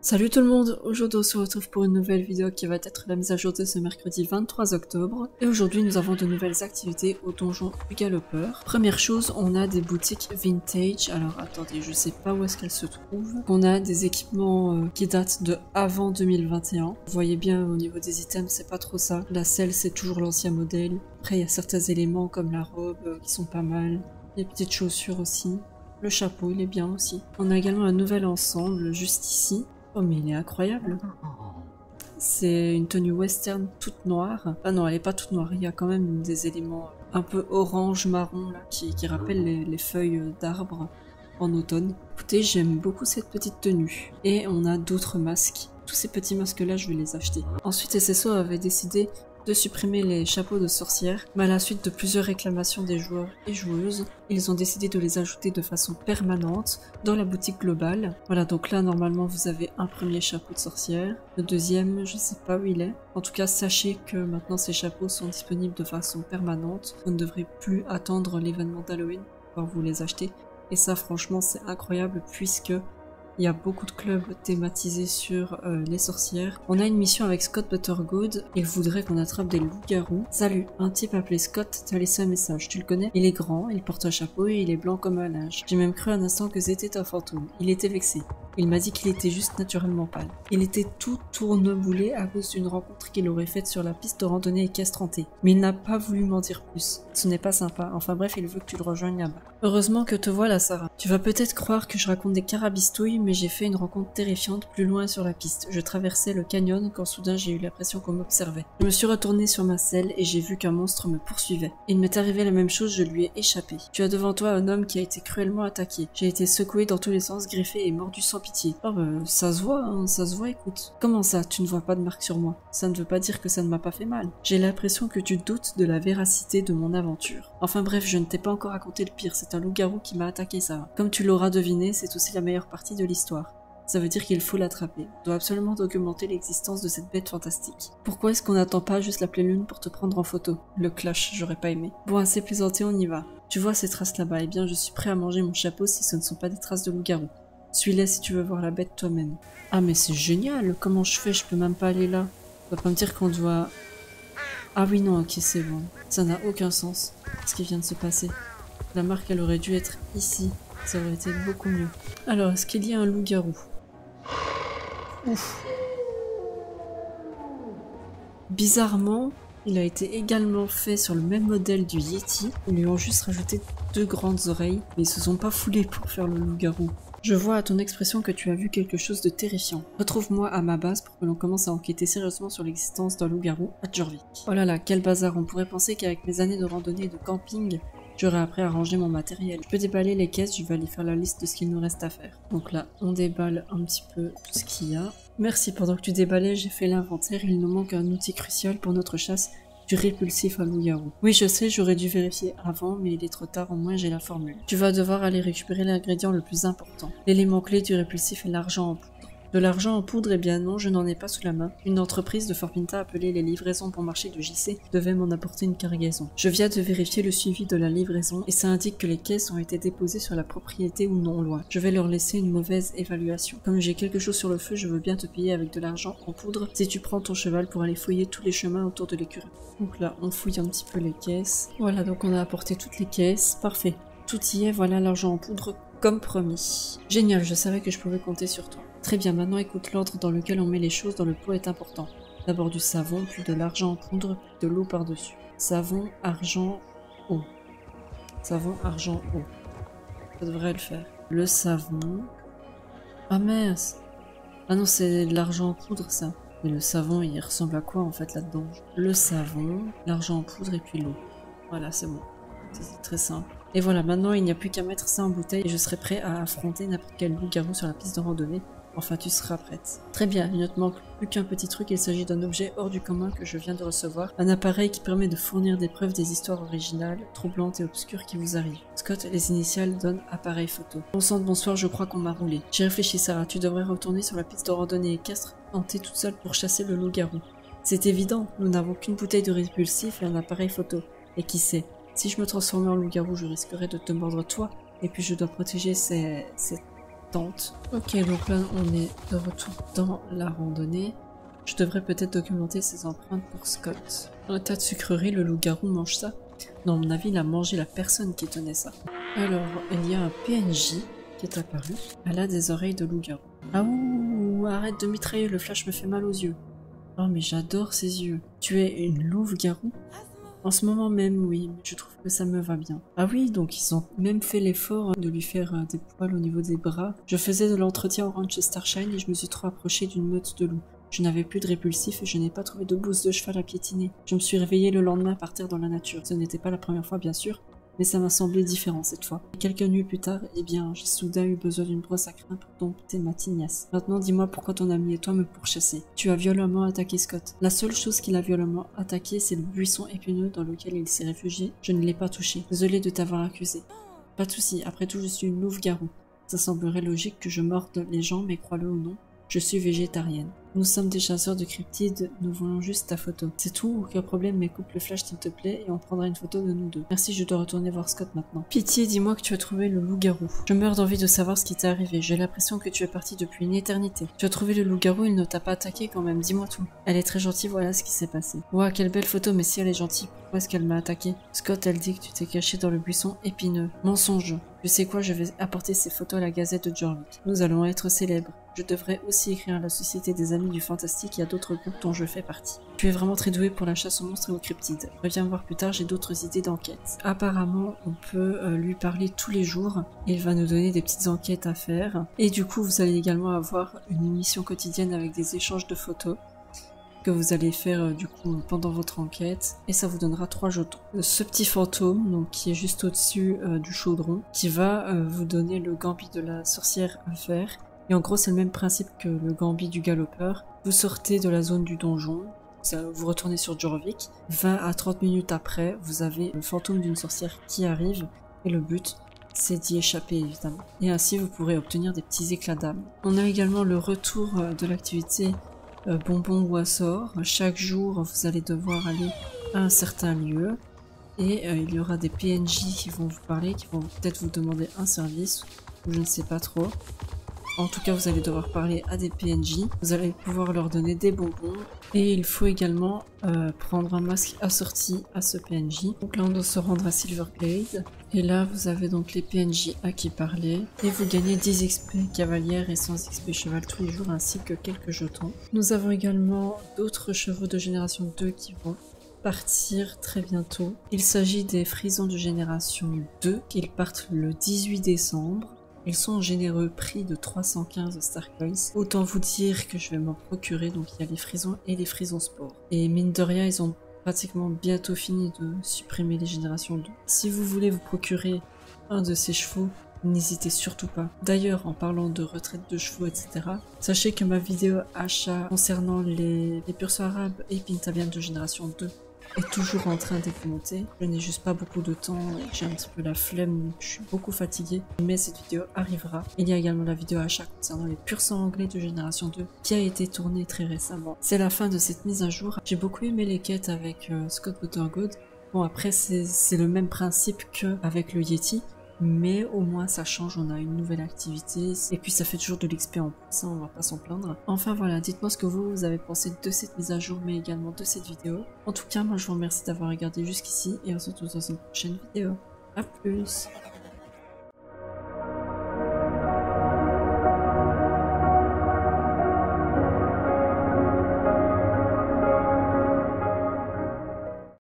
Salut tout le monde, aujourd'hui on se retrouve pour une nouvelle vidéo qui va être la mise à jour de ce mercredi 23 octobre. Et aujourd'hui nous avons de nouvelles activités au donjon Galopeur. Première chose, on a des boutiques vintage. Alors attendez, je sais pas où est-ce qu'elles se trouvent. On a des équipements euh, qui datent de avant 2021. Vous voyez bien au niveau des items, c'est pas trop ça. La selle c'est toujours l'ancien modèle. Après il y a certains éléments comme la robe euh, qui sont pas mal. Les petites chaussures aussi. Le chapeau, il est bien aussi. On a également un nouvel ensemble juste ici. Oh mais il est incroyable. C'est une tenue western toute noire. Ah non, elle est pas toute noire. Il y a quand même des éléments un peu orange marron là, qui, qui rappellent les, les feuilles d'arbres en automne. Écoutez, j'aime beaucoup cette petite tenue. Et on a d'autres masques. Tous ces petits masques là, je vais les acheter. Ensuite, SSO avait décidé de supprimer les chapeaux de sorcière, mais à la suite de plusieurs réclamations des joueurs et joueuses, ils ont décidé de les ajouter de façon permanente dans la boutique globale. Voilà, donc là normalement vous avez un premier chapeau de sorcière, le deuxième je sais pas où il est. En tout cas sachez que maintenant ces chapeaux sont disponibles de façon permanente, vous ne devrez plus attendre l'événement d'Halloween pour vous les acheter. Et ça franchement c'est incroyable puisque il y a beaucoup de clubs thématisés sur euh, les sorcières. On a une mission avec Scott Buttergood. Il voudrait qu'on attrape des loups-garous. Salut, un type appelé Scott t'a laissé un message. Tu le connais? Il est grand, il porte un chapeau et il est blanc comme un linge. J'ai même cru un instant que c'était un fantôme. Il était vexé. Il m'a dit qu'il était juste naturellement pâle. Il était tout tourneboulé à cause d'une rencontre qu'il aurait faite sur la piste de randonnée équestre Mais il n'a pas voulu m'en dire plus. Ce n'est pas sympa. Enfin bref, il veut que tu le rejoignes là-bas. Heureusement que te voilà, Sarah. Tu vas peut-être croire que je raconte des carabistouilles, mais j'ai fait une rencontre terrifiante plus loin sur la piste. Je traversais le canyon quand soudain j'ai eu l'impression qu'on m'observait. Je me suis retourné sur ma selle et j'ai vu qu'un monstre me poursuivait. Il m'est arrivé la même chose, je lui ai échappé. Tu as devant toi un homme qui a été cruellement attaqué. J'ai été secoué dans tous les sens, griffé et mordu sans Oh bah, ça se voit, hein, ça se voit, écoute. Comment ça, tu ne vois pas de marque sur moi? Ça ne veut pas dire que ça ne m'a pas fait mal. J'ai l'impression que tu doutes de la véracité de mon aventure. Enfin bref, je ne t'ai pas encore raconté le pire, c'est un loup-garou qui m'a attaqué, ça. Comme tu l'auras deviné, c'est aussi la meilleure partie de l'histoire. Ça veut dire qu'il faut l'attraper. On doit absolument documenter l'existence de cette bête fantastique. Pourquoi est-ce qu'on n'attend pas juste la pleine lune pour te prendre en photo? Le clash, j'aurais pas aimé. Bon, assez plaisanté, on y va. Tu vois ces traces là-bas Eh bien, je suis prêt à manger mon chapeau si ce ne sont pas des traces de loup-garou. Suis-les si tu veux voir la bête toi-même. Ah, mais c'est génial Comment je fais? Je peux même pas aller là. On va pas me dire qu'on doit... Ah oui, non, ok, c'est bon. Ça n'a aucun sens, ce qui vient de se passer. La marque, elle aurait dû être ici. Ça aurait été beaucoup mieux. Alors, est-ce qu'il y a un loup-garou? Ouf. Bizarrement, il a été également fait sur le même modèle du Yeti. Ils lui ont juste rajouté deux grandes oreilles, mais ils se sont pas foulés pour faire le loup-garou. Je vois à ton expression que tu as vu quelque chose de terrifiant. Retrouve-moi à ma base pour que l'on commence à enquêter sérieusement sur l'existence d'un loup-garou à Jorvik. Oh là là, quel bazar, on pourrait penser qu'avec mes années de randonnée et de camping, j'aurais appris à mon matériel. Je peux déballer les caisses, je vais aller faire la liste de ce qu'il nous reste à faire. Donc là, on déballe un petit peu tout ce qu'il y a. Merci, pendant que tu déballais, j'ai fait l'inventaire, il nous manque un outil crucial pour notre chasse, du répulsif à loup-garou. Oui, je sais, j'aurais dû vérifier avant, mais il est trop tard, au moins j'ai la formule. Tu vas devoir aller récupérer l'ingrédient le plus important. L'élément clé du répulsif est l'argent en poudre. De l'argent en poudre, eh bien non, je n'en ai pas sous la main. Une entreprise de Fort Pinta appelée les livraisons pour marché de JC devait m'en apporter une cargaison. Je viens de vérifier le suivi de la livraison et ça indique que les caisses ont été déposées sur la propriété ou non loi. Je vais leur laisser une mauvaise évaluation. Comme j'ai quelque chose sur le feu, je veux bien te payer avec de l'argent en poudre si tu prends ton cheval pour aller fouiller tous les chemins autour de l'écurie. Donc là, on fouille un petit peu les caisses. Voilà, donc on a apporté toutes les caisses. Parfait. Tout y est, voilà l'argent en poudre comme promis. Génial, je savais que je pouvais compter sur toi. Très bien, maintenant écoute l'ordre dans lequel on met les choses dans le pot est important. D'abord du savon, puis de l'argent en poudre, puis de l'eau par-dessus. Savon, argent, eau. Savon, argent, eau. Ça devrait le faire. Le savon... Ah mince Ah non, c'est de l'argent en poudre ça. Mais le savon, il ressemble à quoi en fait là-dedans? Le savon, l'argent en poudre et puis l'eau. Voilà, c'est bon. C'est très simple. Et voilà, maintenant il n'y a plus qu'à mettre ça en bouteille et je serai prêt à affronter n'importe quel loup-garou sur la piste de randonnée Enfin, tu seras prête. Très bien, il ne te manque plus qu'un petit truc, il s'agit d'un objet hors du commun que je viens de recevoir, un appareil qui permet de fournir des preuves des histoires originales, troublantes et obscures qui vous arrivent. Scott, les initiales donnent appareil photo. Bon sang bonsoir, je crois qu'on m'a roulé. J'ai réfléchi Sarah, tu devrais retourner sur la piste de randonnée équestre, tenter toute seule pour chasser le loup-garou. C'est évident, nous n'avons qu'une bouteille de répulsif et un appareil photo. Et qui sait, si je me transformais en loup-garou, je risquerais de te mordre toi, et puis je dois protéger ces... ces tente. Ok, donc là on est de retour dans la randonnée. Je devrais peut-être documenter ces empreintes pour Scott. Un tas de sucreries, le loup-garou mange ça à mon avis, il a mangé la personne qui tenait ça. Alors, il y a un PNJ qui est apparu. Elle a des oreilles de loup-garou. Ah ouh, arrête de mitrailler, le flash me fait mal aux yeux. Oh mais j'adore ses yeux. Tu es une louve-garou En ce moment même, oui, je trouve que ça me va bien. Ah oui, donc ils ont même fait l'effort de lui faire euh, des poils au niveau des bras. Je faisais de l'entretien au ranch Starshine et je me suis trop approché d'une meute de loups. Je n'avais plus de répulsif et je n'ai pas trouvé de bouse de cheval à piétiner. Je me suis réveillé le lendemain par terre dans la nature. Ce n'était pas la première fois, bien sûr, mais ça m'a semblé différent cette fois. quelques nuits plus tard, eh bien, j'ai soudain eu besoin d'une brosse à crins pour dompter ma tignasse. Maintenant, dis-moi pourquoi ton ami et toi me pourchassez. Tu as violemment attaqué Scott. La seule chose qu'il a violemment attaqué, c'est le buisson épineux dans lequel il s'est réfugié. Je ne l'ai pas touché. Désolé de t'avoir accusé. Pas de souci, après tout, je suis une louve-garou. Ça semblerait logique que je morde les gens, mais crois-le ou non, je suis végétarienne. Nous sommes des chasseurs de cryptides, nous voulons juste ta photo. C'est tout, aucun problème, mais coupe le flash s'il te plaît et on prendra une photo de nous deux. Merci, je dois retourner voir Scott maintenant. Pitié, dis-moi que tu as trouvé le loup-garou. Je meurs d'envie de savoir ce qui t'est arrivé, j'ai l'impression que tu es parti depuis une éternité. Tu as trouvé le loup-garou, il ne t'a pas attaqué quand même, dis-moi tout. Elle est très gentille, voilà ce qui s'est passé. Ouah, quelle belle photo, mais si elle est gentille, pourquoi est-ce qu'elle m'a attaqué? Scott, elle dit que tu t'es caché dans le buisson épineux. Mensonge. Tu sais quoi, je vais apporter ces photos à la gazette de Jorvik. Nous allons être célèbres. Je devrais aussi écrire à la Société des Amis du Fantastique et à d'autres groupes dont je fais partie. Tu es vraiment très doué pour la chasse aux monstres et aux cryptides. Reviens voir plus tard, j'ai d'autres idées d'enquête. Apparemment, on peut euh, lui parler tous les jours. Il va nous donner des petites enquêtes à faire. Et du coup, vous allez également avoir une émission quotidienne avec des échanges de photos que vous allez faire euh, du coup pendant votre enquête et ça vous donnera trois jetons. Euh, ce petit fantôme donc qui est juste au-dessus du chaudron qui va vous donner le gambit de la sorcière à faire et en gros, c'est le même principe que le Gambit du galopeur. Vous sortez de la zone du donjon, vous retournez sur Jorvik. 20 à 30 minutes après, vous avez le fantôme d'une sorcière qui arrive. Et le but, c'est d'y échapper évidemment. Et ainsi, vous pourrez obtenir des petits éclats d'âme. On a également le retour euh, de l'activité euh, bonbon ou assort. Chaque jour, vous allez devoir aller à un certain lieu. Et euh, il y aura des PNJ qui vont vous parler, qui vont peut-être vous demander un service, ou je ne sais pas trop. En tout cas, vous allez devoir parler à des PNJ. Vous allez pouvoir leur donner des bonbons. Et il faut également euh, prendre un masque assorti à ce PNJ. Donc là, on doit se rendre à Silverglade. Et là, vous avez donc les PNJ à qui parler. Et vous gagnez 10 XP cavalière et 100 XP cheval tous les jours, ainsi que quelques jetons. Nous avons également d'autres chevaux de génération 2 qui vont partir très bientôt. Il s'agit des frisons de génération 2 qui partent le 18 décembre. Ils sont en généreux prix de 315 Star Coins. Autant vous dire que je vais m'en procurer. Donc il y a les frisons et les frisons sport. Et mine de ils ont pratiquement bientôt fini de supprimer les générations 2. Si vous voulez vous procurer un de ces chevaux, n'hésitez surtout pas. D'ailleurs, en parlant de retraite de chevaux, etc., sachez que ma vidéo achat concernant les, les arabes et Pintavian de génération 2 est toujours en train monté. Je n'ai juste pas beaucoup de temps j'ai un petit peu la flemme, je suis beaucoup fatiguée. Mais cette vidéo arrivera. Il y a également la vidéo achat concernant les purs sang anglais de génération 2 qui a été tournée très récemment. C'est la fin de cette mise à jour. J'ai beaucoup aimé les quêtes avec euh, Scott Buttergood. Bon après c'est le même principe qu'avec le Yeti mais au moins ça change, on a une nouvelle activité et puis ça fait toujours de l'XP en plus, ça on va pas s'en plaindre. Enfin voilà, dites-moi ce que vous, vous avez pensé de cette mise à jour mais également de cette vidéo. En tout cas, moi je vous remercie d'avoir regardé jusqu'ici et on se retrouve dans une prochaine vidéo. A plus